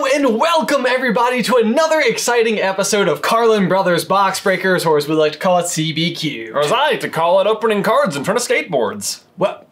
Hello and welcome everybody to another exciting episode of Carlin Brothers Box Breakers, or as we like to call it, CBQ. Or as I like to call it, opening cards in front of skateboards. What?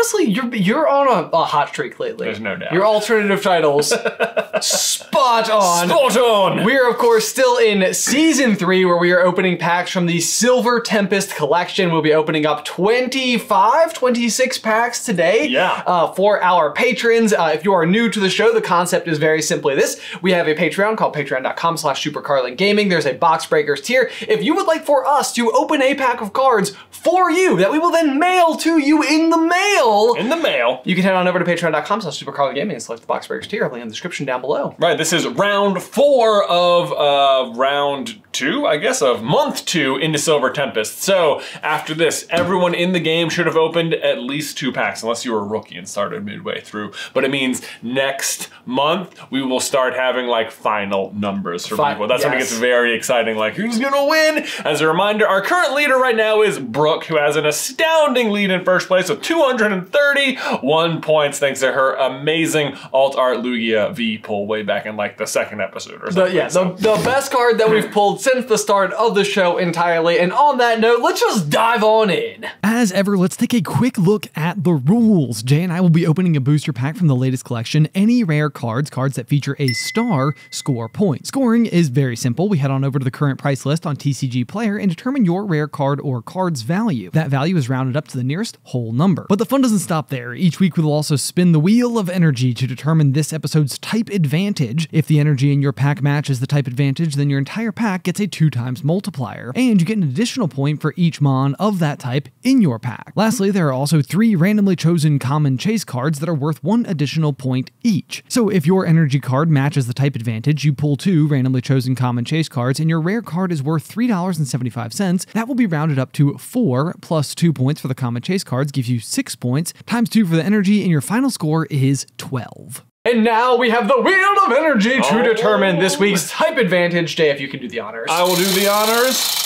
Honestly, you're you're on a, a hot streak lately. There's no doubt. Your alternative titles, spot on. Spot on! We are, of course, still in season three where we are opening packs from the Silver Tempest collection. We'll be opening up 25, 26 packs today Yeah. uh, for our patrons. Uh, if you are new to the show, the concept is very simply this. We have a Patreon called patreon.com slash supercarlingaming. There's a Box Breakers tier. If you would like for us to open a pack of cards for you that we will then mail to you in the mail, In the mail. you can head on over to patreon.com slash supercarlingaming and select the Box Breakers tier. Link in the description down below. Right, this is round four of uh, round two, I guess, of month two into Silver Tempest. So after this, everyone in the game should have opened at least two packs, unless you were a rookie and started midway through. But it means next month we will start having like final numbers for Fi- people. That's when it gets very exciting. Like who's gonna win? As a reminder, our current leader right now is Brooke, who has an astounding lead in first place with 231 points, thanks to her amazing alt art Lugia V pull way back in like the second episode or The, something. yeah, the, the best card that we've pulled since the start of the show entirely. And on that note, let's just dive on in. As ever, let's take a quick look at the rules. Jay and I will be opening a booster pack from the latest collection. Any rare cards, cards that feature a star, score points. Scoring is very simple. We head on over to the current price list on TCG Player and determine your rare card or card's value. That value is rounded up to the nearest whole number. But the fun doesn't stop there. Each week we will also spin the wheel of energy to determine this episode's type advantage. If the energy in your pack matches the type advantage, then your entire pack gets a two times multiplier, and you get an additional point for each mon of that type in your pack. Lastly, there are also three randomly chosen common chase cards that are worth one additional point each. So if your energy card matches the type advantage, you pull two randomly chosen common chase cards, and your rare card is worth $3.75. That will be rounded up to four, plus two points for the common chase cards gives you six points, times two for the energy, and your final score is 12. And now we have the Wheel of Energy to Oh. determine this week's type advantage. Jay, if you can do the honors. I will do the honors.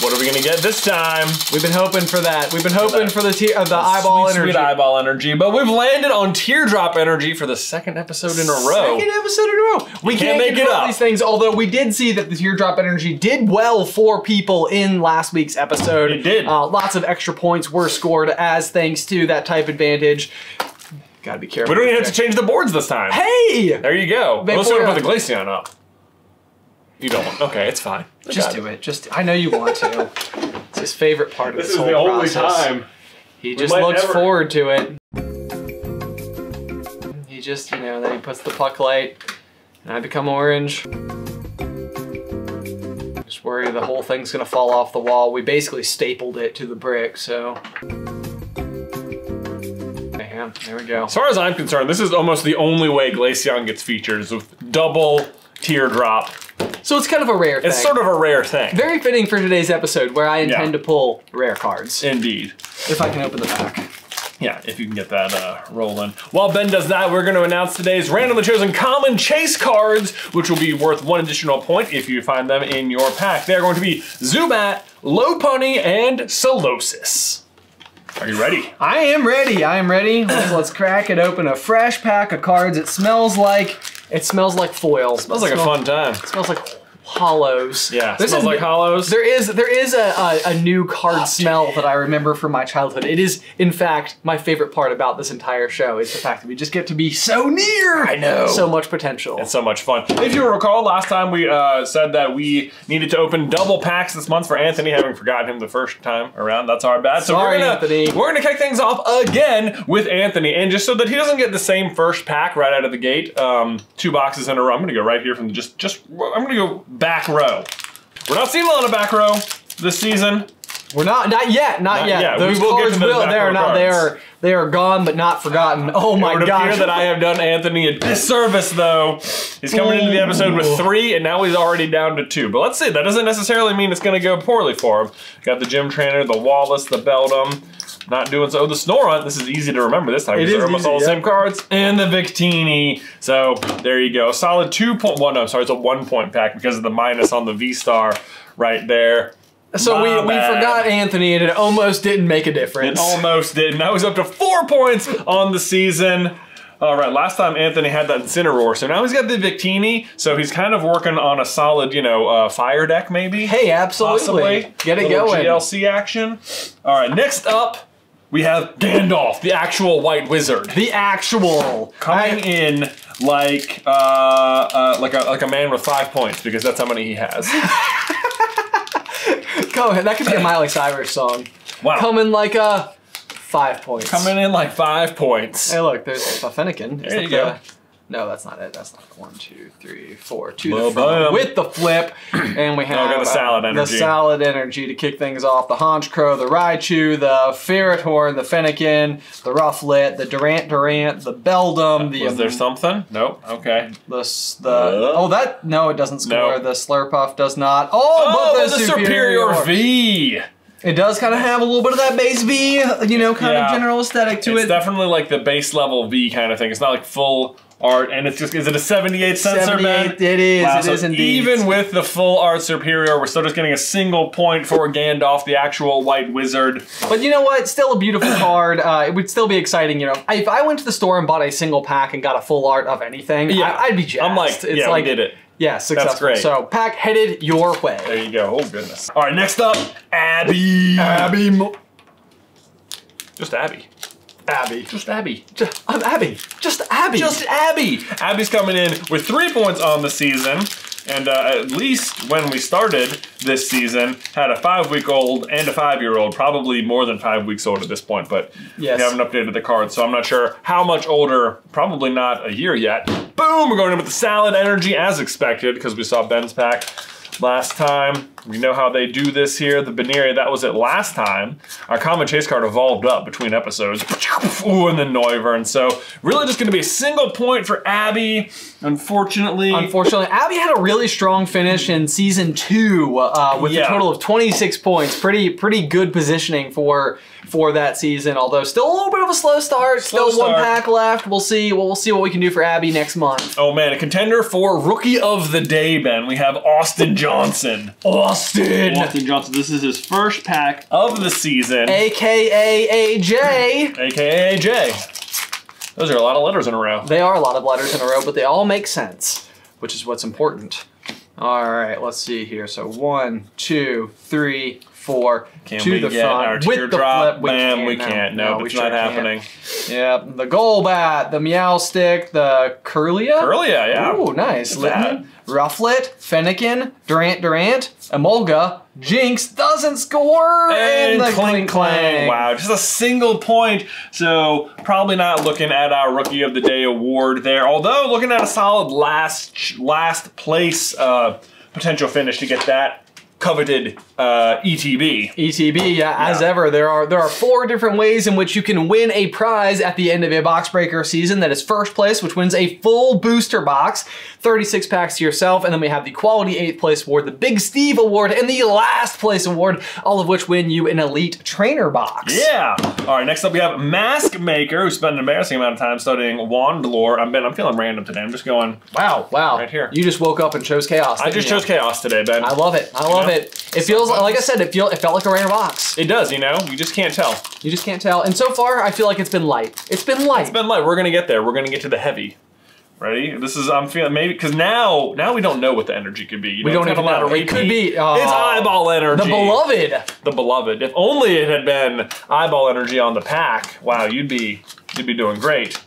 What are we gonna get this time? We've been hoping for that. We've been hoping for the te- uh, the eyeball sweet, energy. Sweet eyeball energy. But we've landed on teardrop energy for the second episode in a row. Second episode in a row. We can't can't, make it up. these things. Although we did see that the teardrop energy did well for people in last week's episode. It did. Uh, lots of extra points were scored as thanks to that type advantage. Gotta be careful. We don't even have to change the boards this time. Hey, There you go. Before- Let's put the Glaceon up. You don't want. Okay, it's fine. just do it. Just I know you want to. It's his favorite part of this, whole process. He just looks never- forward to it. He just, you know, then he puts the puck light, and I become orange. Just worry the whole thing's gonna fall off the wall. We basically stapled it to the brick, so. Yeah, there we go. As far as I'm concerned, this is almost the only way Glaceon gets features with double teardrop. So it's kind of a rare thing. It's sort of a rare thing. very fitting for today's episode, where I intend Yeah. to pull rare cards. Indeed. If I can open the pack. Yeah, if you can get that uh, rolling. While Ben does that, we're going to announce today's randomly chosen common chase cards, which will be worth one additional point if you find them in your pack. They're going to be Zubat, Lopunny, and Solosis. Are you ready? I am ready. I am ready. Let's, let's crack it open. A fresh pack of cards. It smells like it smells like foil. Smells like a fun time. smells like holos. Yeah, This smells is- like holos. There is there is a, a, a new card smell that I remember from my childhood. It is, in fact, my favorite part about this entire show is the fact that we just get to be so near. I know. So much potential. It's so much fun. If you recall, last time we uh, said that we needed to open double packs this month for Anthony, having forgotten him the first time around. That's our bad. So Sorry, we're gonna, Anthony. We're gonna kick things off again with Anthony, and just so that he doesn't get the same first pack right out of the gate, um, two boxes in a row. I'm gonna go right here from the just just. I'm gonna go back row. We're not seeing a lot of back row this season. We're not not yet, not, Not yet. yet. Those We will cards will. They are not. They are they are gone but not forgotten. Oh It my would gosh. appear that I have done Anthony a disservice, though. He's coming into the episode with three, and now he's already down to two. But let's see, that doesn't necessarily mean it's going to go poorly for him. Got the gym trainer, the Wallace, the Beldum. Not doing so. The Snorunt, this is easy to remember this time. It is almost easy, all the yeah. same cards. And the Victini. So there you go. Solid two point one. No, sorry, it's a one point pack because of the minus on the V Star right there. So we, My we bad. forgot Anthony, and it almost didn't make a difference. It almost did. Now he's up to four points on the season. All right, last time Anthony had that Incineroar, so now he's got the Victini, so he's kind of working on a solid, you know, uh, fire deck maybe. Hey, absolutely. Possibly. Get it Little going. GLC action. All right, next up, we have Gandalf, the actual White Wizard. The actual. Coming I- in like uh, uh, like a like a man with five points because that's how many he has. Go ahead. That could be a Miley Cyrus song. Wow. Coming in like a five points. Coming in like five points. Hey, look, there's a Fennekin. There you go. No, that's not it. That's not it. One, two, three, four. Two the front with the flip, and we have got the salad uh, energy. The salad energy to kick things off. The Honchkrow, the Raichu, the Ferrothorn, the Fennekin, the Rufflet, the Durant Durant, the Beldum, the Was there something? Nope. Okay. the the Uh. oh that no it doesn't score. No. The Slurpuff does not. Oh, Oh, but the, the Serperior, Serperior V. It does kind of have a little bit of that base V, you know, kind Yeah. of general aesthetic to It's it. It's definitely like the base level V kind of thing. It's not like full art, and it's just is it a 78 sensor 78, man? it is, Wow, it so is indeed. Even with the full art Serperior, we're still just getting a single point for Gandalf, the actual White Wizard. But you know what? Still a beautiful card. Uh, it would still be exciting. You know, if I went to the store and bought a single pack and got a full art of anything, Yeah. I, would be jazzed. I'm like, yeah, we did it. Yeah, successful. great. So pack headed your way. There you go. Oh goodness. All right, next up, Abby. Abby, Mo- Just Abby. Abby, Just Abby. Just- I'm Abby. Just Abby. Just Abby. Abby's coming in with three points on the season. And uh, at least when we started this season, had a five-week-old and a five-year-old, probably more than five weeks old at this point. But Yes. we haven't updated the card, so I'm not sure how much older. Probably not a year yet. Boom! We're going in with the salad energy as expected because we saw Ben's pack last time. We know how they do this here. The Beneria, that was it last time. Our common chase card evolved up between episodes. Ooh, and then Noivern. So really just gonna be a single point for Abby, unfortunately. Unfortunately, Abby had a really strong finish in season two uh, with Yeah. a total of 26 points. Pretty pretty good positioning for for that season. Although still a little bit of a slow start. Slow still one pack left. We'll see. We'll, we'll see what we can do for Abby next month. Oh man, a contender for Rookie of the Day, Ben. We have Austin Johnson. Austin, Austin Johnson, this is his first pack of the season, aka AJ. aka AJ. Those are a lot of letters in a row. They are a lot of letters in a row, but they all make sense, which is what's important. All right, let's see here. So one, two, three, four. Can to we the front with the flip. We Bam, can't. we no. can't. No, we it's sure not can't. happening. Yep, the Golbat, the Meowstic, the Kirlia. Kirlia, yeah. Ooh, nice. Look Litten, Rufflet, Fennekin, Durant Durant, Emolga, Jynx doesn't score, And the Klinklang. Wow, just a single point. So probably not looking at our Rookie of the Day award there. Although looking at a solid last last place uh, potential finish to get that coveted uh, ETB. ETB, yeah, as Yeah. ever, there are there are four different ways in which you can win a prize at the end of a box breaker season. That is first place, which wins a full booster box, 36 packs to yourself, and then we have the quality eighth place award, the Big Steve award, and the last place award, all of which win you an elite trainer box. Yeah. All right. Next up, we have Mask Maker, who spent an embarrassing amount of time studying wand lore. I'm Ben. I'm feeling random today. I'm just going. Wow, wow. Right here. You just woke up and chose chaos. I just you? chose chaos today, Ben. I love it. I love know? it. It feels like I said. It feel it felt like a random box. it does. You know, you just can't tell. You just can't tell. And so far, I feel like it's been light. It's been light. It's been light. We're gonna get there. We're gonna get to the heavy. Ready? This is I'm feeling maybe because now now we don't know what the energy could be. You We know, don't have a lot of It could be, uh, it's eyeball energy. the beloved. The beloved. If only it had been eyeball energy on the pack. Wow, you'd be you'd be doing great.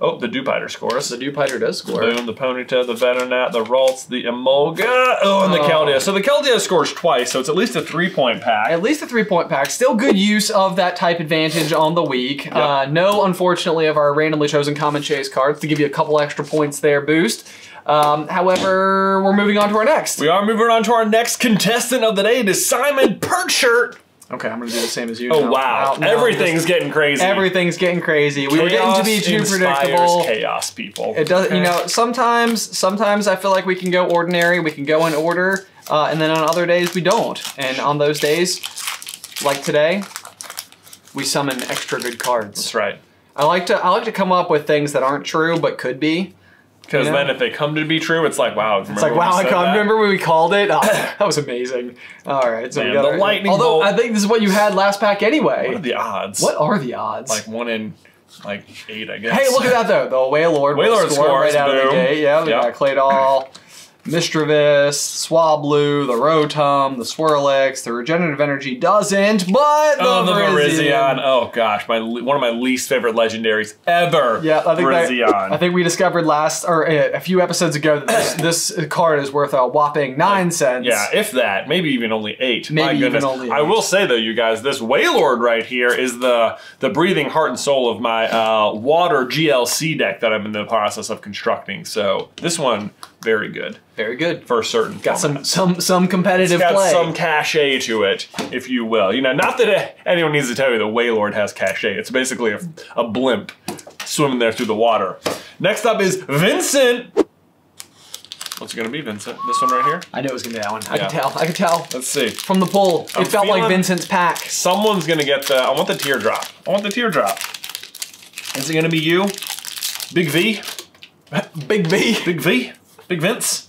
Oh, the Dewpider scores. The Dewpider does score. Boom, the Ponyta, the Venonat, the Ralts, the Emolga, oh, and the Oh. Keldeo. So the Keldeo scores twice, so it's at least a three-point pack. At least a three point pack. Still good use of that type advantage on the week. Uh, no, unfortunately, of our randomly chosen common chase cards to give you a couple extra points there boost. Um, however, we're moving on to our next. We are moving on to our next contestant of the day. It is Simon Perchert. Okay, I'm gonna do the same as you. Oh No, wow, no, no, everything's getting crazy. everything's getting crazy. We were getting to be too predictable. Chaos, people. It does, you know. Sometimes, sometimes I feel like we can go ordinary. We can go in order, uh, and then on other days we don't. And on those days, like today, we summon extra good cards. That's right. I like to I like to come up with things that aren't true but could be. Because know? then if they come to be true, it's like, wow. It's like, wow, I can't remember when we called it. Oh, that was amazing. All right, so we Man, got the our- lightning Although bolt- I think this is what you had last pack anyway. What are the odds? What are the odds? Like one in like eight, I guess. hey, look at that though. The Wailord, will Wailord score scores, right out of the gate. Yeah, we Yep. got Claydol, Misdreavus, Swablu, the Rotom, the Swirlix, the Regenerative Energy doesn't, but the, Oh, the Virizion. Oh gosh, my one of my least favorite legendaries ever. Yeah, I think that, Virizion. I think we discovered last or uh, a few episodes ago that this, this card is worth a whopping nine cents. Yeah, if that, maybe even only eight. Maybe My even goodness. only I will say though, you guys, this Wailord right here is the the breathing heart and soul of my uh, water GLC deck that I'm in the process of constructing. So this one, very good very good. for certain. Got some formats. some some competitive It's got play. some cachet to it, if you will. You know, not that eh, anyone needs to tell you that Wailord has cachet. It's basically a, a blimp swimming there through the water. Next up is Vincent. What's it gonna be, Vincent? This one right here? I knew it was gonna be that one. I Yeah. could tell. I can tell Let's see. from the. I'm it felt like Vincent's pack. Someone's gonna get the. I want the teardrop. I want the teardrop. Is it gonna be you? Big V? Big V. Big V? Big Vince?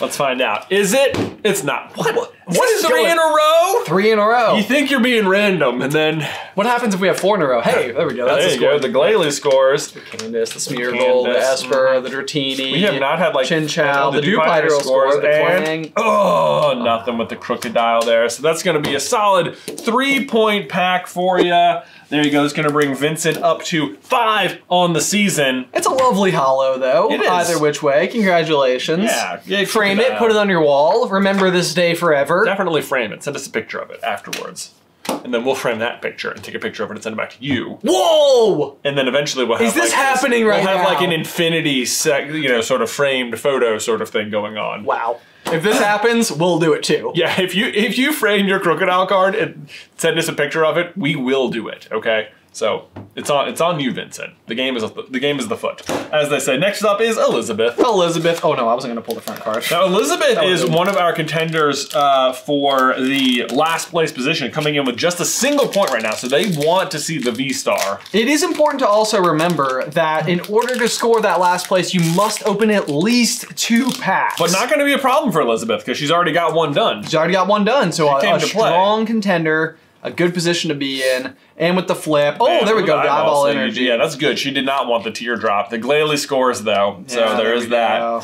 Let's find out. Is it? It's not. What? What is three going- in a row? Three in a row. You think you're being random, and then what happens if we have four in a row? Hey, there we go. That's there the you score. go. The Glalie scores. The Candice, the Smeargle, the Esper, mm-hmm. the Dratini. We have not had like Chin Chow, the, Dewpider Dewpider will score, the and-. Oh, nothing with the crooked dial there. So that's going to be a solid three point pack for you. There you go. It's going to bring Vincent up to five on the season. It's a lovely holo, though. It is. Either which way. Congratulations. Yeah, yeah, Frame it, it put it on your wall. Remember this day forever. Definitely frame it. Send us a picture of it afterwards. And then we'll frame that picture and take a picture of it and send it back to you. Whoa! And then eventually we'll have Is this like happening right We'll have like an infinity, sec, you know, sort of framed photo sort of thing going on. Wow. If this happens, we'll do it too. Yeah, if you if you frame your crocodile card and send us a picture of it, we will do it. Okay, so it's on it's on you, Vincent. The game is the game is the foot. As they say. Next up is Elizabeth. Elizabeth. Oh no, I wasn't gonna pull the front card. Now Elizabeth is one of our contenders uh, for the last place position, coming in with just a single point right now. So they want to see the V star. It is important to also remember that in order to score that last place, you must open at least two packs. But not going to be a problem for Elizabeth because she's already got one done. She's already got one done, so a, a to strong contender, a good position to be in, and with the flip. Oh, Man, there we go. The eyeball energy. Yeah, that's good. She did not want the teardrop. The Glalie scores though, so Yeah, there is that. go.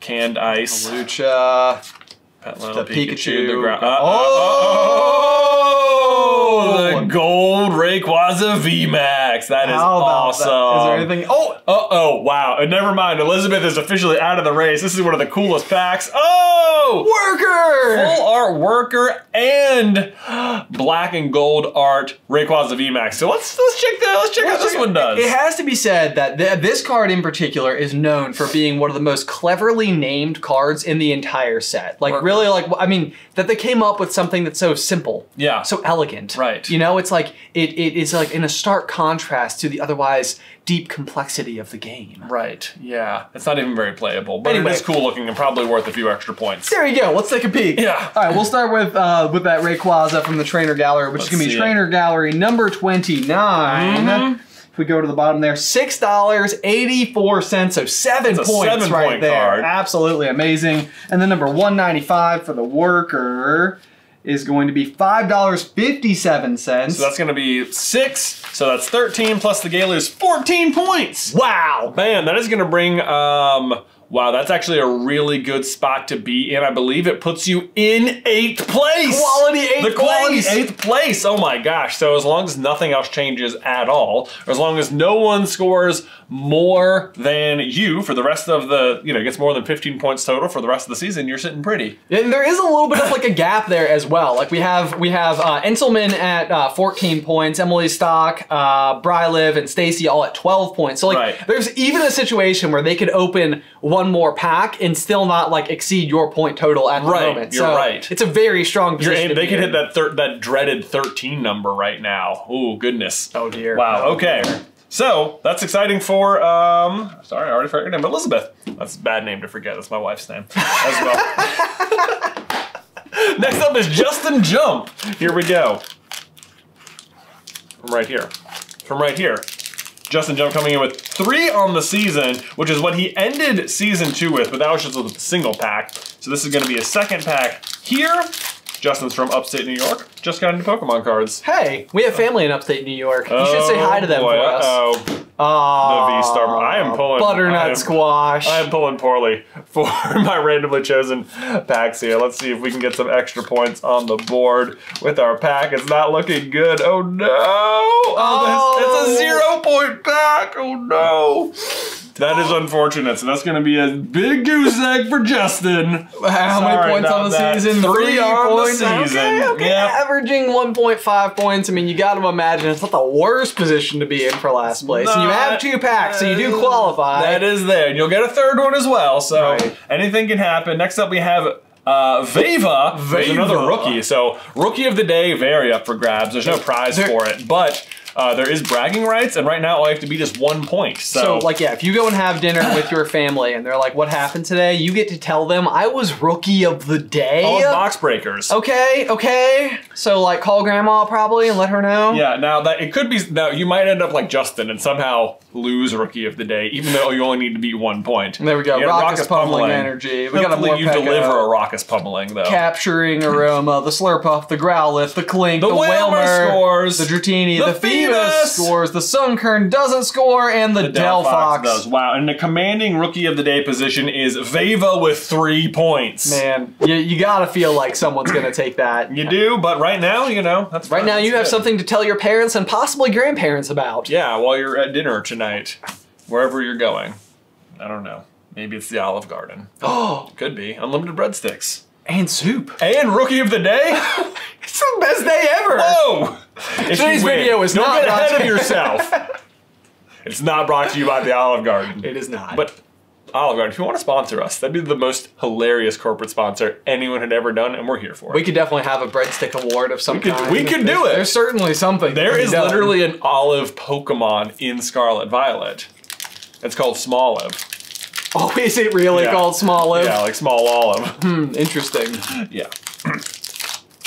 Canned ice. Lucha. The Pikachu. the gra- Oh! oh, the gold Rayquaza VMAX. That is How about awesome. that? Is there anything? Oh, Uh oh, wow. Uh, never mind. Elizabeth is officially out of the race. This is one of the coolest packs. Oh! worker. Full art worker and black and gold art Rayquaza VMAX. So let's let's check that. Let's check out this one does. It has to be said that th- this card in particular is known for being one of the most cleverly named cards in the entire set. Like Worker. really, like I mean, that they came up with something that's so simple, Yeah. so elegant, Right. You know, it's like it, it is like in a stark contrast to the otherwise deep complexity of the game. Right. Yeah. It's not even very playable, but Anyway. it is cool looking and probably worth a few extra points. There you go. Let's take a peek. Yeah. All right, we'll start with uh, with that Rayquaza from the Trainer Gallery, which Let's is going to be see it. Trainer Gallery number 29. Mhm. If we go to the bottom there, six dollars eighty four cents, so seven That's points seven right point there. card. Absolutely amazing. And then number one ninety five for the worker is going to be five dollars fifty seven cents. So that's going to be six. So that's 13 plus the Gala is 14 points. wow. Man, that is going to bring. Um, wow, that's actually a really good spot to be in. I believe it puts you in eighth place. Quality eighth the quality eighth place. Oh my gosh! So as long as nothing else changes at all, as long as no one scores more than you for the rest of the, you know, gets more than 15 points total for the rest of the season, you're sitting pretty. And there is a little bit of like a gap there as well. Like we have we have uh, Enselman at uh, 14 points, Emily Stock, uh, Bryliv, and Stacy all at 12 points. So like Right. there's even a situation where they could open one more pack and still not like exceed your point total at the Right, moment. you're so right. It's a very strong position. they could hit that that dreaded 13 number right now. Oh goodness. Oh dear. Wow. Okay. So that's exciting for. Um, sorry, I already forgot your name. Elizabeth. That's a bad name to forget. That's my wife's name as well. Next up is Justin Jump. Here we go. From right here. From right here. Justin Jump coming in with three on the season, which is what he ended season two with, but that was just a single pack. So this is going to be a second pack here. Justin's from upstate New York. Just got into Pokemon cards. Hey, we have family in upstate New York. You should say hi to them Oh, boy, for us. Uh-oh. Oh, The V-Star. I am pulling- butternut I am- squash. I am pulling poorly for my randomly chosen packs here. Let's see if we can get some extra points on the board with our pack. It's not looking good. Oh no! Oh, this- it's a oh. zero point pack. Oh no! That is unfortunate. So that's going to be a big goose egg for Justin. How Sorry many points on the that. season? Three on the season. Okay, okay. Yep. Averaging 1.5 points. I mean, you got to imagine it's not the worst position to be in for last place. and you have two packs, so you do qualify. That is there. And you'll get a third one as well. So Right. anything can happen. Next up, we have uh, Veva. There's Veva. another rookie. So rookie of the day, very up for grabs. There's no prize There- for it, but. Uh, there is bragging rights, and right now all you have to beat is one point. So, So, like, yeah, if you go and have dinner with your family and they're like, what happened today? You get to tell them, I was rookie of the day. all box breakers. Okay, okay. So, like, call grandma probably and let her know. Yeah, now that it could be now you might end up like Justin and somehow lose rookie of the day, even though you only need to beat one point. There we go. You got Raucous pummeling energy. We got you deliver a raucous pummeling though. Capturing Aroma, the Slurpuff, the Growlithe, the Klink, The the, Wailmer, scores. the Dratini, The the, Feebas Feebas. scores, the Sunkern doesn't score, and the, The Fox does. Wow. And the commanding rookie of the day position is Veva with three points. Man, you, you gotta feel like someone's gonna take that. You do, but right now, you know, that's Right fine. now, you That's have something to tell your parents and possibly grandparents about. Yeah, while you're at dinner tonight, wherever you're going. I don't know. Maybe it's the Olive Garden. Oh, Could be. Unlimited breadsticks. and soup. And rookie of the day? It's the best day ever. Whoa! If Today's win, video is don't not get ahead of yourself. it's not brought to you by the Olive Garden. It is not. But Olive Garden, if you want to sponsor us, that'd be the most hilarious corporate sponsor anyone had ever done, and we're here for it. we could definitely have a breadstick award of some We could- kind. we could do There's- it. There's certainly something. there to be is done. literally an olive Pokemon in Scarlet Violet. It's called Smoliv. Oh, is it really Yeah. called Small Live? Yeah, like small olive. Hmm, interesting. yeah.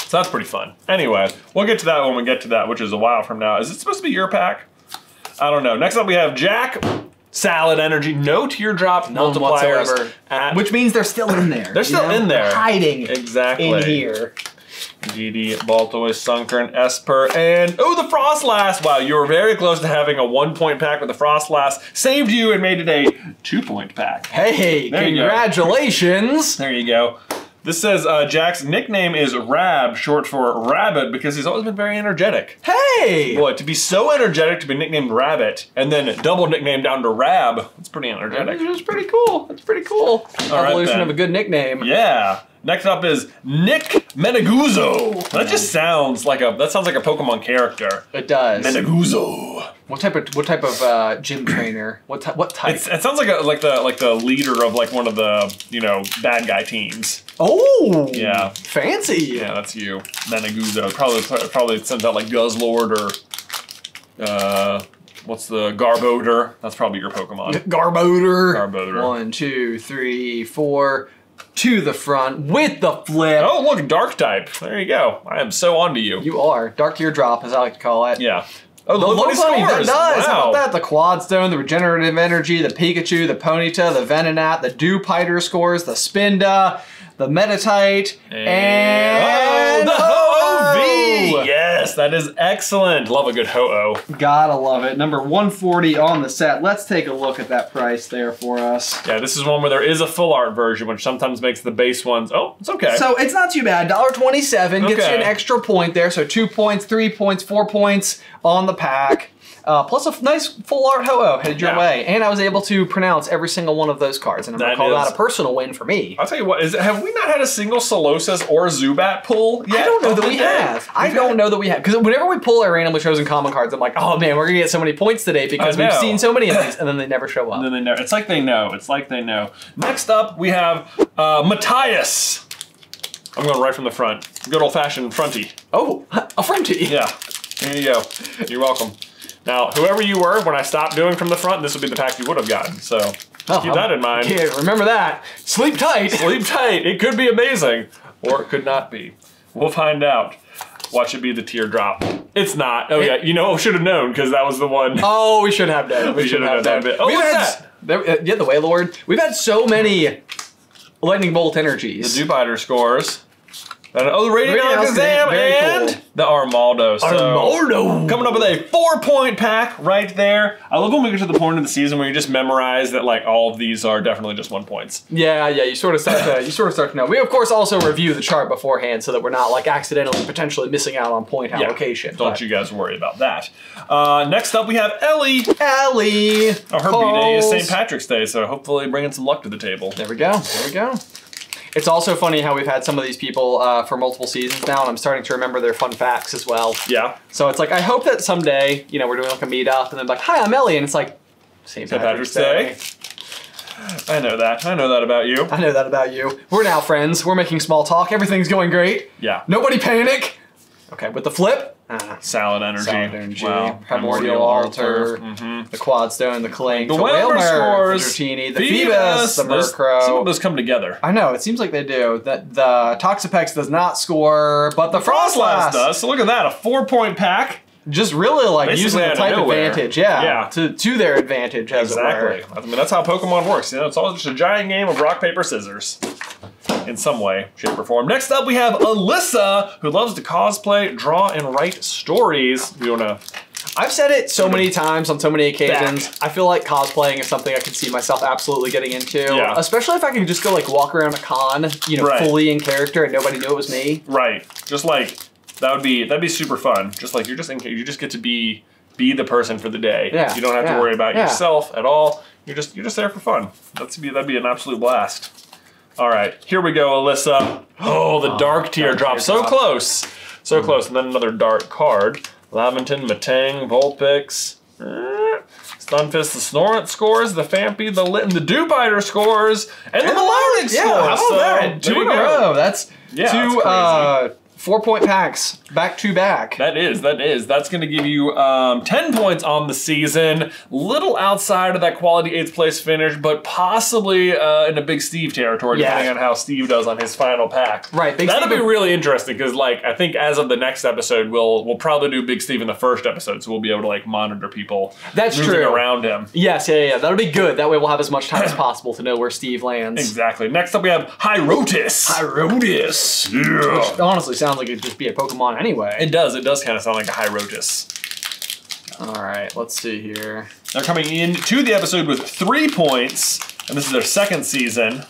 so that's pretty fun. Anyway, we'll get to that when we get to that, which is a while from now. Is it supposed to be your pack? I don't know. Next up, we have Jack. Salad energy, no teardrop multipliers. at- Which means they're still in there. They're still in there. hiding exactly in here. GD, Baltoy, Sunkern, Esper, and oh, the Froslass! Wow, you were very close to having a one point pack with the Froslass. Saved you and made it a two point pack. Hey, There you congratulations! There you go. This says uh, Jack's nickname is Rab, short for Rabbit, because he's always been very energetic. Hey! Boy, to be so energetic to be nicknamed Rabbit, and then double nickname down to Rab, that's pretty energetic. That's pretty cool. That's pretty cool. right, Evolution then. of a good nickname. Yeah. Next up is Nick Meneguzzo. That just sounds like a that sounds like a Pokemon character. It does. Meneguzzo. What type of what type of uh, gym trainer? What ty- what type? It's, it sounds like a like the like the leader of like one of the you know bad guy teams. Oh, Yeah. fancy. Yeah, that's you, Meneguzzo. Probably probably sends out like Guzzlord or uh, what's the Garbodor? That's probably your Pokemon. Garbodor. Garbodor. One, two, three, four. To the front with the flip. Oh look, Dark type. There you go. I am so onto you. You are dark teardrop, as I like to call it. yeah. Oh, The look bunny, that does. How Wow. about that? The Quad Stone, the Regenerative Energy, the Pikachu, the Ponyta, the Venonat, the Dewpider scores, the Spinda, the Metatite, and, oh, the Ho-Oh! Yes, that is excellent. Love a good Ho-Oh. Gotta love it. Number 140 on the set. Let's take a look at that price there for us. Yeah, this is one where there is a full art version, which sometimes makes the base ones. Oh, it's okay. So it's not too bad. $1.27 gets you an extra point there. So two points, three points, four points on the pack. Uh, plus a nice full art ho-oh headed your Yeah. way. And I was able to pronounce every single one of those cards. And I'm gonna call is- that a personal win for me. I'll tell you what. Is have we not had a single Solosis or Zubat pull yet? I don't know that we day? have. I don't had- know that we have. Because whenever we pull our randomly chosen common cards, I'm like, oh man, we're going to get so many points today because we've seen so many of these. And then they never show up. And then they know. It's like they know. It's like they know. Next up, we have uh, Matthias. I'm going right from the front. Good old fashioned fronty. oh, a fronty. Yeah. Here you go. You're welcome. Now, whoever you were when I stopped doing from the front, this would be the pack you would have gotten. So Oh, keep that in mind. Yeah, remember that. Sleep tight. Sleep tight. It could be amazing, or it could not be. We'll find out. Watch it be the teardrop. It's not. Oh yeah, you know, should have known because that was the one. Oh, we should have done. We, We should have known. Oh, We've look had, that. There, uh, yeah, the Wailord. We've had so many lightning bolt energies. The Dewpider scores. And, oh, the Radiant Radiant Alakazam Alakazam, very and cool. the Armaldo. So Armaldo. Coming up with a four-point pack right there. I love when we get to the point of the season where you just memorize that like all of these are definitely just one points. Yeah, yeah. You sort of start to you sort of start to know. We of course also review the chart beforehand so that we're not like accidentally potentially missing out on point Yeah, allocation. Don't but- you guys worry about that. Uh, next up, we have Ellie. Ellie. Oh, her B-Day is. St. Patrick's Day, so hopefully bringing some luck to the table. There we go. There we go. It's also funny how we've had some of these people uh, for multiple seasons now, and I'm starting to remember their fun facts as well. Yeah. So it's like I hope that someday, you know, we're doing like a meetup, and then like, "Hi, I'm Ellie," and it's like St. Patrick's Day. I know that. I know that about you. I know that about you. We're now friends. We're making small talk. Everything's going great. Yeah. Nobody panic. Okay, with the flip. Ah, Salad energy. Solid energy, Wow. primordial altar, Mhm. the quad stone, the Klang, The the, Wailmer Wailmer, scores. the Dratini, the Feebas, the Those- Murkrow. Some of those come together. I know, it seems like they do. That the Toxapex does not score, but the Froslass Froslass does. So look at that, a four-point pack. just really like Basically using the type advantage, yeah, Yeah. to to their advantage as Exactly. it were. I mean, that's how Pokemon works. You know, it's all just a giant game of rock, paper, scissors. In some way, shape, or form. Next up, we have Alyssa, who loves to cosplay, draw, and write stories. You wanna? I've said it so many times on so many occasions. I feel like cosplaying is something I could see myself absolutely getting into. Yeah. Especially if I can just go like walk around a con, you know, Right. fully in character and nobody knew it was me. Right. Just like that would be that'd be super fun. Just like you're just in, you just get to be be the person for the day. Yeah, You don't have yeah, to worry about yeah. yourself at all. You're just you're just there for fun. That's be that'd be an absolute blast. All right, here we go, Alyssa. Oh, the dark teardrop, dark so close, so close, and then another dark card. Laventon, Metang, Vulpix. eh, Stunfisk, the Snorunt scores, the Phanpy, the Lit, and the Dewpider scores, and, the Melodic Yeah, scores. how about So, that? Two in a row. That's Yeah, two that's uh, four point packs back to back. That is, that is. That's going to give you um, 10 points on the season. Little outside of that quality 8th place finish, but possibly uh, in a Big Steve territory, Yeah. depending on how Steve does on his final pack. Right, Big That'll Steve- be really interesting because, like, I think as of the next episode, we'll we'll probably do Big Steve in the first episode, so we'll be able to like monitor people. That's moving true. around him. Yes, yeah, yeah. That'll be good. That way we'll have as much time as possible to know where Steve lands. Exactly. Next up, we have Hyrotis. Hyrotis. Yeah. Which honestly sounds like it'd just be a Pokemon anyway. It does. It does kind of sound like a Hyrotis. All right, let's see here. They're coming in to the episode with three points, and this is their second season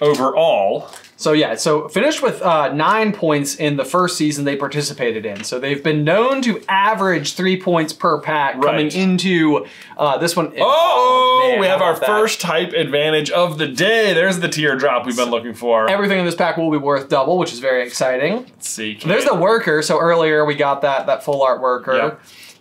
overall. So yeah, so finished with uh, nine points in the first season they participated in. So they've been known to average three points per pack coming into uh, this one. Oh, man, we have our that? first type advantage of the day. There's the teardrop we've been looking for. Everything in this pack will be worth double, which is very exciting. Let's see. There's the worker. So earlier we got that that full art worker. Yeah.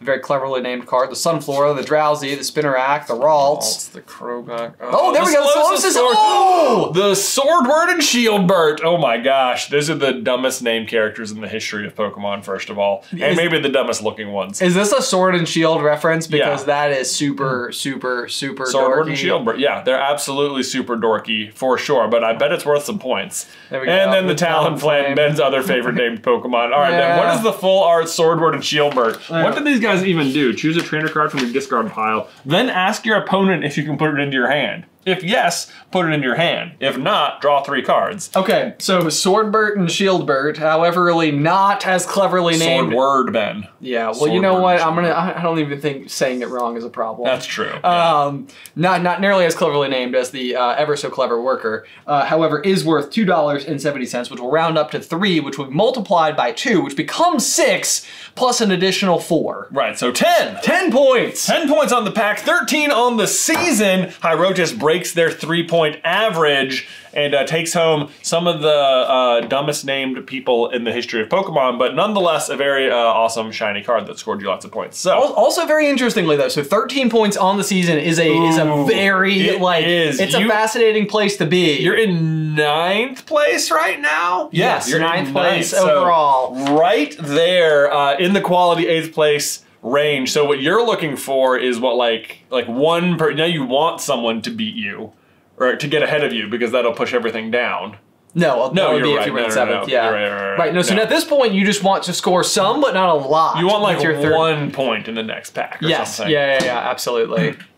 Very cleverly named card. The Sunflora, the Drowzee, the Spinarak, the Ralts. It's the Croagunk. Oh, oh, there we go, the Slowest Slowest sword- oh! The Sordward and Shielbert. Oh my gosh, those are the dumbest named characters in the history of Pokemon. First of all, and Is- maybe the dumbest looking ones. Is this a Sword and Shield reference? Because Yeah. that is super, super, super Sordward and. Shielbert. Yeah, they're absolutely super dorky for sure, but I bet it's worth some points. There we and then the The Talonflame, Talonflame. Ben's other favorite named Pokemon. All right, then Yeah. what is the full art Sordward and Shielbert? What do these guys even do? Choose a trainer card from your discard pile, then ask your opponent if you can put it into your hand. If yes, put it in your hand. If not, draw three cards. Okay, so Swordbert and Shielbert, however, really not as cleverly named. Swordword, Ben. Yeah, well, you know what? I'm gonna. I I don't even think saying it wrong is a problem. That's true. yeah. Um, not not nearly as cleverly named as the uh, ever so clever worker. Uh, however, is worth two dollars and seventy cents, which will round up to three, which will be multiplied by two, which becomes six plus an additional four. right, so 10. Ten points. 10 points on the pack, 13 on the season. Hyrotis breaks their three point average and uh, takes home some of the uh, dumbest named people in the history of Pokemon, but nonetheless, a very uh, awesome shiny card that scored you lots of points. So, Also, very interestingly though, so 13 points on the season is a is a very it like is. it's a fascinating place to be. you're in ninth place right now? Yes, you're in ninth place So, overall. right there uh, in the quality eighth place range. So what you're looking for is what like like one per now you want someone to beat you or to get ahead of you because that'll push everything down. No, No, that would you're be if right. you were No, in no, seventh. no. Yeah, You're right, right, right. No, so No. at this point, you just want to score some, but not a lot. You want like your third. one point in the next pack or Yes. something. Yeah, yeah, yeah. Absolutely.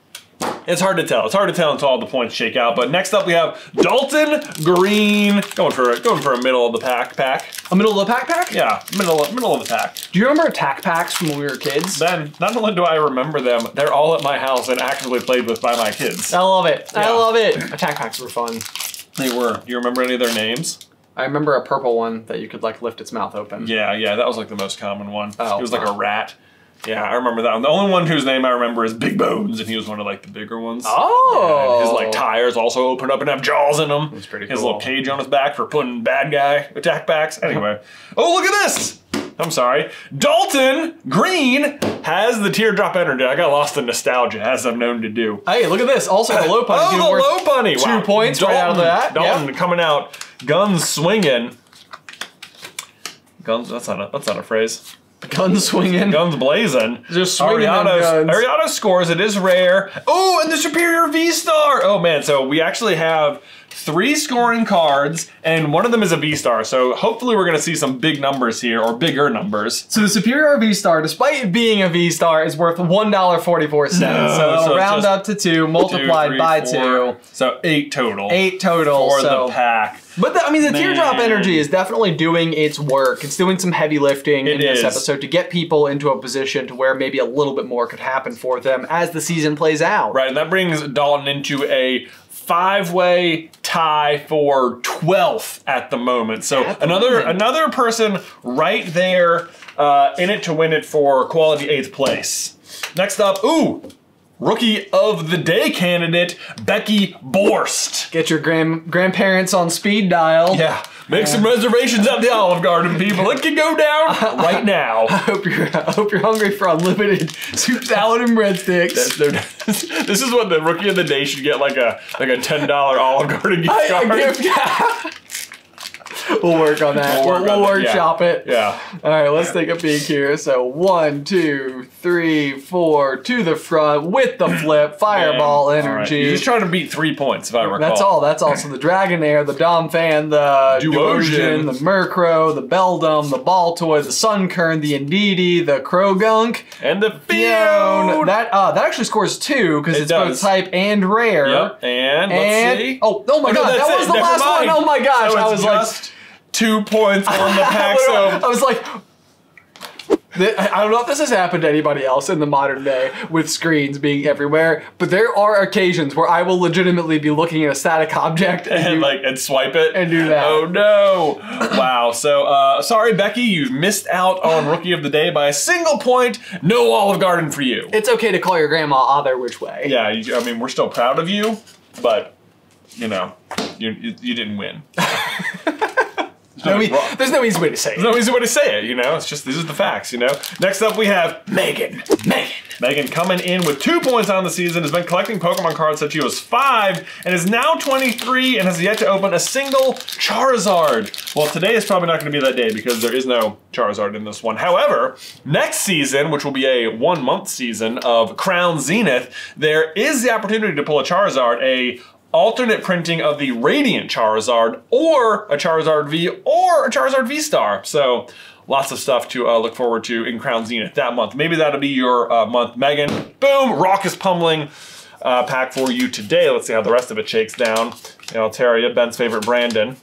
It's hard to tell. It's hard to tell until all the points shake out. But next up we have Dalton Green going for a, going for a middle of the pack pack. a middle of the pack pack. Yeah, middle middle of the pack. Do you remember attack packs from when we were kids? Then not only do I remember them, they're all at my house and actively played with by my kids. I love it. I love it. Attack packs were fun. They were. Do you remember any of their names? I remember a purple one that you could like lift its mouth open. Yeah, yeah, that was like the most common one. Oh, he was like a rat. Yeah, I remember that one. The only one whose name I remember is Big Bones, and he was one of like the bigger ones. Oh. Yeah, his like oh. tires also open up and have jaws in them. That's pretty His cool. little cage on his back for putting bad guy attack backs. Anyway, oh look at this. I'm sorry. Dalton Green has the teardrop energy. I got lost in nostalgia, as I'm known to do. Hey, look at this. Also, the low punch. Oh, the Lopunny! Two Wow. points right out of that. Dalton coming out, guns swinging. Guns. That's not a. That's not a phrase. Gun swinging. Guns blazing. Just swinging them guns. Ariana scores. It is rare. Oh, and the Serperior V Star. Oh man, so we actually have three scoring cards, and one of them is a V Star. So hopefully we're gonna see some big numbers here, or bigger numbers. So the Serperior V Star, despite it being a V Star, is worth one dollar forty four cents. No, so, so round up to two, multiplied Two, three, by four. two, So eight total. eight total. for so. the pack. But the, I mean, the teardrop energy is definitely doing its work. It's doing some heavy lifting in It this is. episode to get people into a position to where maybe a little bit more could happen for them as the season plays out. Right, and that brings Dalton into a five-way tie for 12th at the moment. So the another moment. another person right there uh, in it to win it for quality eighth place. Next up, ooh, rookie of the day candidate Becky Borst. Get your grand grandparents on speed dial. Yeah, make some reservations at the Olive Garden, people. It can go down right now. I hope you're I hope you're hungry for unlimited soup salad and breadsticks. this is what the rookie of the day should get like a like a ten dollar Olive Garden gift I- I card. give- we'll work on that. We'll work we'll that, yeah. it. Yeah. All right, let's take a peek here. So one, two, three, four, to the front with the flip, fireball right. energy. You're just trying to beat three points, if I recall. That's all. That's also the Dragonair, the Donphan, the. Duosion, the Murkrow, the Beldum, the Baltoy, the Sunkern, the Indeedee, the Croagunk, And the Fion. That uh, that actually scores two because It it's both type and rare. Yep. And let's see. oh, oh my no, god, that's that it. was the Never last mind. one. Oh my gosh, So I was like, two points on the pack. So I was like. I don't know if this has happened to anybody else in the modern day with screens being everywhere, but there are occasions where I will legitimately be looking at a static object and, and you- like and swipe it And do that. Oh no! wow. So uh, sorry, Becky, you've missed out on rookie of the day by a single point. No Olive Garden for you. it's okay to call your grandma either which way. Yeah, you, I mean we're still proud of you, but you know, you, you didn't win. No, e- wrong. there's no easy way to say it. There's no easy way to say it, you know. It's just these are the facts, you know. Next up, we have Megan. Megan. Megan coming in with two points on the season has been collecting Pokemon cards since she was five, and is now 23 and has yet to open a single Charizard. Well, today is probably not going to be that day because there is no Charizard in this one. However, next season, which will be a one-month season of Crown Zenith, there is the opportunity to pull a Charizard, a alternate printing of the Radiant Charizard, or a Charizard V, or a Charizard V Star. So lots of stuff to uh, look forward to in Crown Zenith that month. Maybe that'll be your uh, month, Megan. Boom, raucous pummeling uh, pack for you today. Let's see how the rest of it shakes down. Tell you, Ben's favorite Brandon.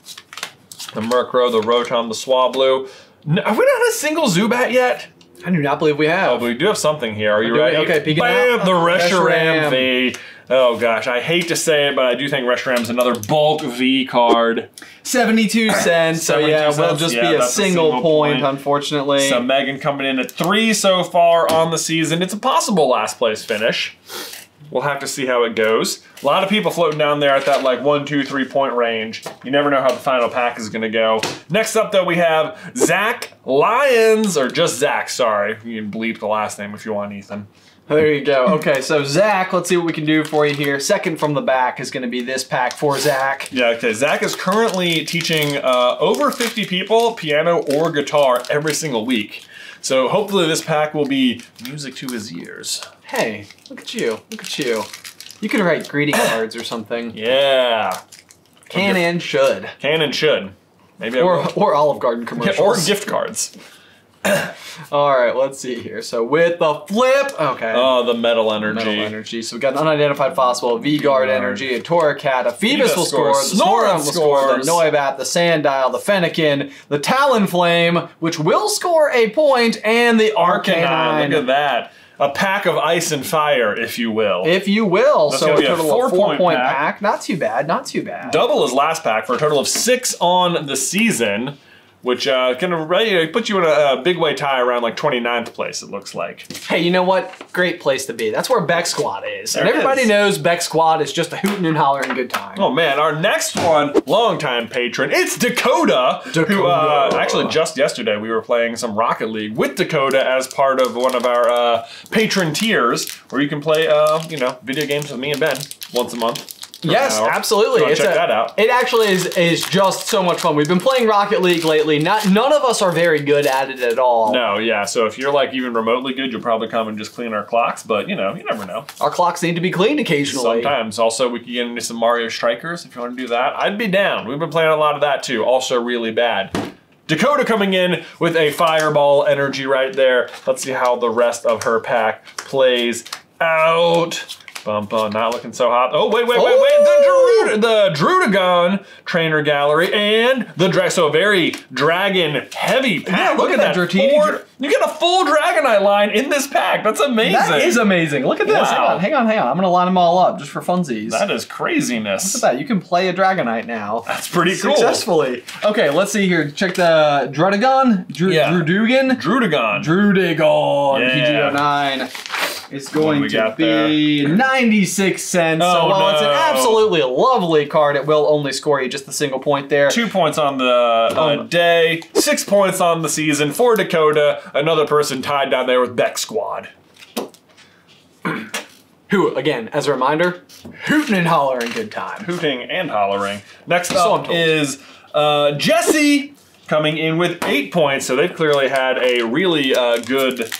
The Murkrow, the Rotom, the Swablu. No, have we not had a single Zubat yet? I do not believe we have. Oh, but we do have something here. Are you ready? Okay, Bam! The Reshiram Reshiram. V. Oh gosh, I hate to say it, but I do think Reshiram's another bulk V card. 72 cents. So 72 yeah, will just Yeah, be a that's a single, single point, point. unfortunately. So Megan coming in at three so far on the season. It's a possible last place finish. We'll have to see how it goes. A lot of people floating down there at that like one, two, three point range. You never know how the final pack is gonna go. Next up though, we have Zach Lyons, or just Zach, sorry. You can bleep the last name if you want, Ethan. There you go. Okay, so Zach, let's see what we can do for you here. Second from the back is going to be this pack for Zach. Yeah, okay. Zach is currently teaching uh, over 50 people piano or guitar every single week. So hopefully this pack will be music to his ears. Hey, look at you. Look at you. You could write greeting cards or something. Yeah. Can and should. Can and should. Maybe Or, or Olive Garden commercials. or gift cards. All right, let's see here. So with the flip, okay. Oh, the metal energy. Metal energy. So we got an unidentified fossil, V-Guard energy, a Torracat, a Feebas will score, the Snorunt will score, the. Noibat, the Sandile, the Fennekin, the Talonflame, which will score a point, and the Arcanine. Arcanine. Look at that. A pack of ice and fire, if you will. If you will. That's so a be a total of four-point four-point pack. pack. Not too bad, not too bad. Double his last pack for a total of six on the season, which uh, can uh, put you in a, a big way tie around like 29th place, it looks like. Hey, you know what? Great place to be. That's where Beck Squad is. There and everybody is. knows Beck Squad is just a hootin' and hollering good time. Oh man, our next one, longtime patron, it's Dakota, who uh, Dakota. actually just yesterday we were playing some Rocket League with Dakota as part of one of our uh, patron tiers, where you can play, uh, you know, video games with me and Ben once a month. Yes, hour. absolutely. It's check a- that out. It actually is is just so much fun. We've been playing Rocket League lately. Not none of us are very good at it at all. No, yeah. So if you're like even remotely good, you'll probably come and just clean our clocks. But you know, you never know. Our clocks need to be cleaned occasionally. Sometimes. Also, we could get into some Mario Strikers if you want to do that. I'd be down. We've been playing a lot of that too. Also, really bad. Dakota coming in with a fireball energy right there. Let's see how the rest of her pack plays out. Bum bum, not looking so hot. Oh wait, wait, wait, wait! The oh! Drud- the Druddigon trainer gallery and the drag. So very dragon heavy pack. look at that Dratini Four- you get a full Dragonite line in this pack. That's amazing. That is amazing. Look at this. Hang on, hang on, hang on. I'm gonna line them all up just for funsies. That is craziness. Look at that. You can play a Dragonite now. That's pretty cool. Successfully. Okay, let's see here. Check the Druddigon. Dru- Yeah. Drudugan. Druddigon. Druddigon. Yeah. TG09 is going to be 96 cents. so Oh, while it's an no. absolutely lovely card, it will only score you just a single point there. Two points on the uh, Um, day, six points on the season for Dakota. Another person tied down there with Beck Squad. Who, again, as a reminder, hootin' and hollering good time. Hooting and hollering. Next So up is uh, Jesse coming in with eight points. So they've clearly had a really uh, good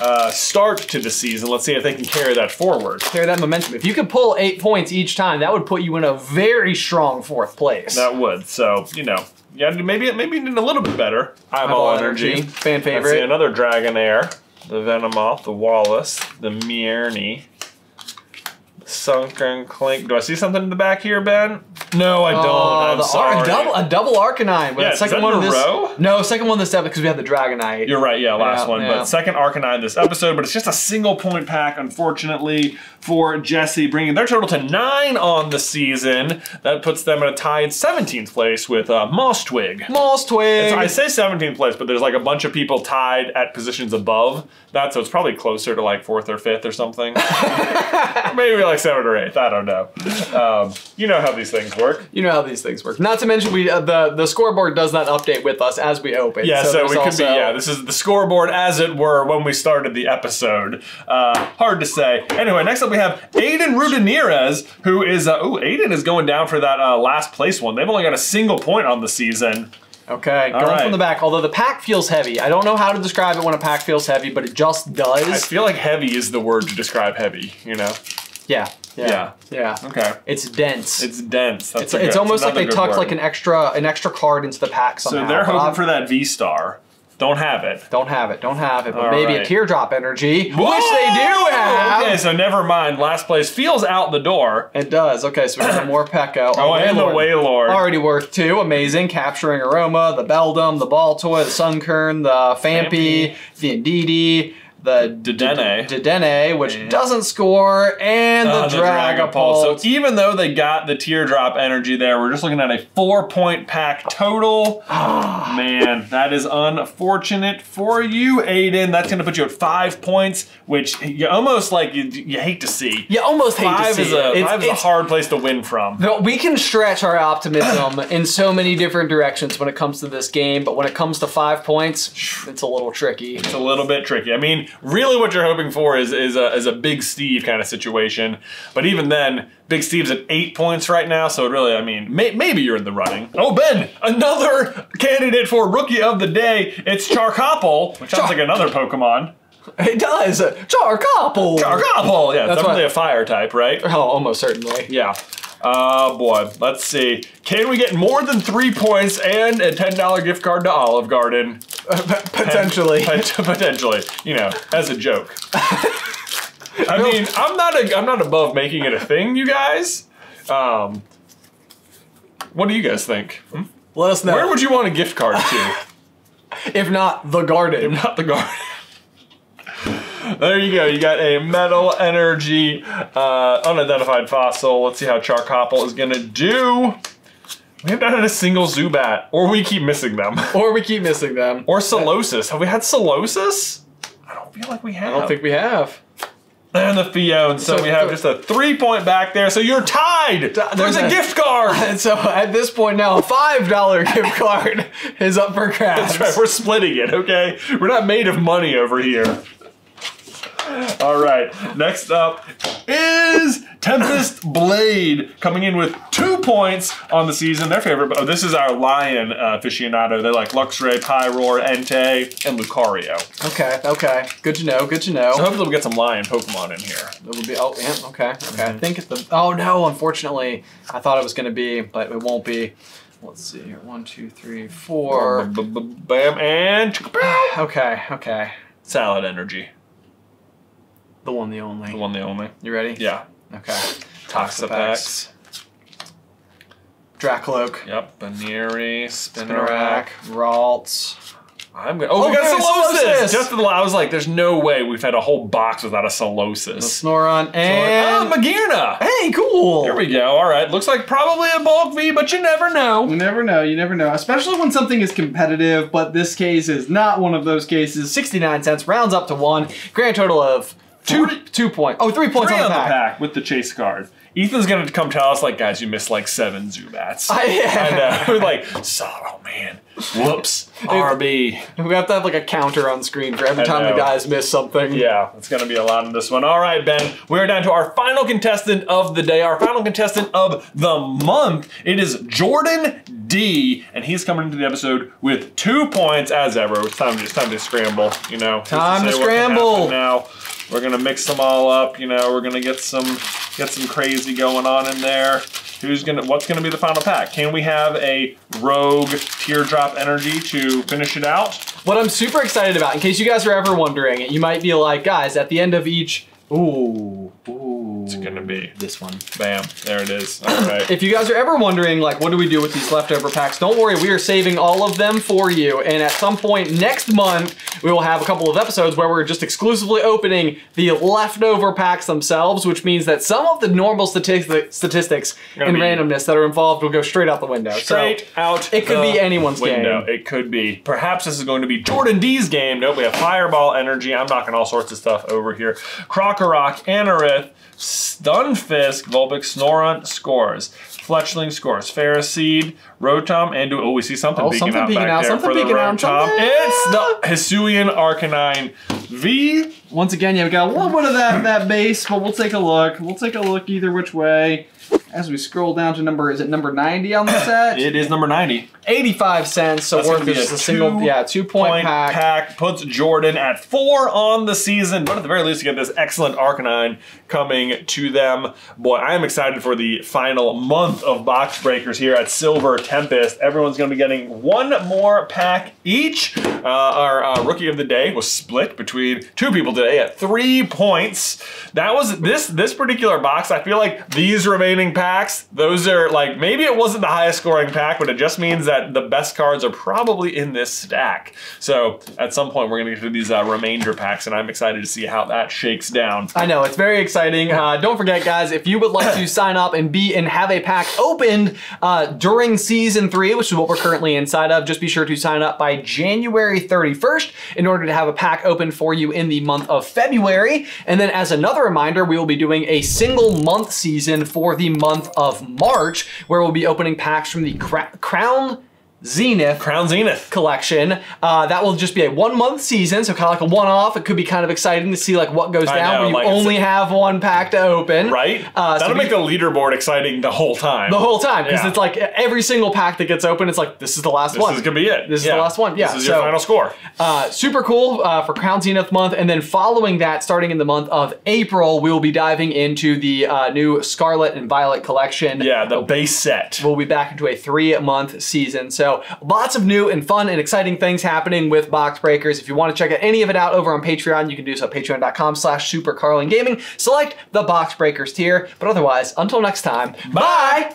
uh, start to the season. Let's see if they can carry that forward. Carry that momentum. If you could pull eight points each time, that would put you in a very strong fourth place. That would. So, you know, yeah, maybe maybe need a little bit better. Eyeball, Eyeball energy. energy. Fan Let's see, favorite. another Dragonair, the Venomoth, the Wallace, the Mierny, Sunkern Klink. Do I see something in the back here, Ben? No, I don't. Oh, I'm the sorry. Ar- double, a double Arcanine. But Yeah, second that one in a this. row? No, second one this episode because we had the Dragonite. You're right, yeah, last Yeah, one. yeah. But second Arcanine this episode, but it's just a single point pack, unfortunately, for Jesse, bringing their total to nine on the season. That puts them at a tied 17th place with uh, Moss Twig. Moss Twig. I say 17th place, but there's like a bunch of people tied at positions above that, so it's probably closer to like fourth or fifth or something. Maybe like seventh or eighth. I don't know. Um, you know how these things work. you know how these things work. Not to mention, we uh, the the scoreboard does not update with us as we open. Yeah, so, there's we could be. Yeah, this is the scoreboard as it were when we started the episode. Uh, hard to say. Anyway, next up we have Aiden Rudenirez, who is. Uh, oh, Aiden is going down for that uh, last place one. They've only got a single point on the season. Okay, going right. from the back. Although the pack feels heavy. I don't know how to describe it when a pack feels heavy, but it just does. I feel like heavy is the word to describe heavy. You know. yeah, yeah, yeah. Okay. It's dense. It's dense. That's It's, good- it's almost like they tucked word. like an extra an extra card into the pack somehow. So they're hoping uh, for that V star. Don't have it. Don't have it. Don't have it. But All maybe right. a teardrop energy, which they do Whoa! have. Okay, so never mind. Last place feels out the door. It does. Okay, so we got more Pekko. Oh, oh, and the Wailord. Already worth two. Amazing. Capturing Aroma, the Beldum, the Baltoy, the Sunkern, the Phanpy, the Indeedee, the Dedenne. Dedenne, which Yeah. doesn't score, and Uh, the, Dragapult. So even though they got the teardrop energy there, we're just looking at a four point pack total. Man, that is unfortunate for you, Aiden. That's going to put you at five points, which you almost like you, you hate to see. you almost hate Five to see is a. It's- five is a hard place to win from. No, we can stretch our optimism in so many different directions when it comes to this game, but when it comes to five points, it's a little tricky. It's a little bit tricky. I mean, really, what you're hoping for is is a, is a Big Steve kind of situation. But even then, Big Steve's at eight points right now, so it really, I mean, may, maybe you're in the running. Oh, Ben, another candidate for Rookie of the Day. It's Charcople, which sounds Char- like another Pokemon. It does. Charcople. Charcople, yeah, That's definitely a fire type, right? Oh, almost certainly. Yeah. Uh, boy, let's see. Can we get more than three points and a $10 gift card to Olive Garden? Potentially. Pot- Potentially, you know, as a joke. I mean, I'm not a, I'm not above making it a thing, you guys. Um, what do you guys think? Hmm? Let us know. Where would you want a gift card to? if not the garden. If not the garden. There you go. You got a metal energy uh, unidentified fossil. Let's see how Charcoppel is gonna do. We have not had a single Zubat, or we keep missing them. Or we keep missing them. Or Solosis. Have we had Solosis? I don't feel like we have. I don't think we have. And the Phione. So, So- we have just a three point back there. So you're tied. There's there's a, a- gift card. And so at this point now, a five dollar gift card is up for grabs. That's right. We're splitting it. Okay. We're not made of money over here. All right. Next up is Tempest Blade coming in with two points on the season. Their favorite. Oh, this is our Lion uh, aficionado. They like Luxray, Pyroar, Entei, and Lucario. Okay, okay. Good to know. Good to know. So hopefully we'll get some Lion Pokemon in here. It would be. Oh, yeah. Okay. Okay. I Mhm. think it's the. Oh no! Unfortunately, I thought it was going to be, but it won't be. Let's see here. One, two, three, four. Bam and Okay. Okay. Salad Energy. The one, the only. The one, the only. You ready? Yeah. Okay. Toxapex. Drakloak. Yep. Baneri, Spinnerack. Spinarak. Ralts. I'm gonna. Oh, Oh, we got okay, Solosis. Solosis. Just the, I was like, there's no way we've had a whole box without a Solosis. Snorunt. oh, And. Magearna. hey, cool. Here we go. All right. Looks like probably a bulk V, but you never know. You never know. You never know. Especially when something is competitive, but this case is not one of those cases. 69 cents, rounds up to one. Grand total of two points. Oh, three points Three on the pack. with the chase card. Ethan's gonna come tell us like, guys, you missed like seven Zubats. I- yeah. We're like, sorrow man. Whoops. RB. We have to have like a counter on screen for every time the guys miss something. Yeah, it's gonna be a lot in this one. All right, Ben, we're down to our final contestant of the day, our final contestant of the month. It is Jordan D, and he's coming into the episode with two points as ever. It's time to, it's time to scramble, you know. Time to say what can scramble. Now we're gonna mix them all up. You know, we're gonna get some get some crazy going on in there. Who's gonna? What's gonna be the final pack? Can we have a rogue teardrop energy to finish it out? What I'm super excited about, in case you guys are ever wondering, you might be like, guys, at the end of each. Ooh, ooh. It's gonna be this one. bam. There it is. All right. If you guys are ever wondering, like, what do we do with these leftover packs? Don't worry, we are saving all of them for you. And at some point next month, we will have a couple of episodes where we're just exclusively opening the leftover packs themselves, which means that some of the normal statistic, statistics and randomness that are involved will go straight out the window. Straight so, out. it could be anyone's window. game. It could be. Perhaps this is going to be Jordan D's game. Nope, we have Fireball Energy. I'm knocking all sorts of stuff over here. Krokorok, Anorith, Stunfisk, Volbeat, Snorunt scores. Fletchling scores. Ferroseed, Rotom, and do oh, we see something Oh, peeking something out peeking back out, there something peeking out, something- It's the Hisuian Arcanine V. Once again, yeah, we got a little bit of that that base, but we'll take a look. We'll take a look either which way. As we scroll down to number, is it number 90 on the set? It is number 90. 85 cents, so That's worth gonna just a a single, two yeah, two point, pack. puts Jordan at four on the season, but at the very least, you get this excellent Arcanine coming to them. Boy, I am excited for the final month of box breakers here at Silver Tempest. Everyone's going to be getting one more pack each. Uh, our uh, rookie of the day was split between two people today at three points. That was this this particular box. I feel like these remaining packs, those are like maybe it wasn't the highest scoring pack, but it just means that the best cards are probably in this stack. So at some point, we're gonna get to these uh, remainder packs, and I'm excited to see how that shakes down. I know it's very exciting. Uh, don't forget, guys, if you would like to sign up and be and have a pack opened uh, during season three, which is what we're currently inside of, just be sure to sign up by January 31st in order to have a pack open for you in the month of February. And then, as another reminder, we will be doing a single month season for the month of March, where we'll be opening packs from the Crown Zenith Crown Zenith. collection. Uh, that will just be a one month season, so kind of like a one off. It could be kind of exciting to see like what goes I down know, when you like, only a- have one pack to open. Right? Uh, That'll we- make the leaderboard exciting the whole time. the whole time because Yeah. it's like every single pack that gets open, it's like this is the last This one. This is gonna be it. This is the last one. Yeah. This is so, your final score. Uh, super cool uh, for Crown Zenith month, and then following that, starting in the month of April, we will be diving into the uh, new Scarlet and Violet collection. Yeah, the base set. We'll be back into a three month season. So lots of new and fun and exciting things happening with Box Breakers. If you want to check any of it out over on Patreon, you can do so at patreon.com slash supercarlingaming. Select the Box Breakers tier. But otherwise, until next time, bye.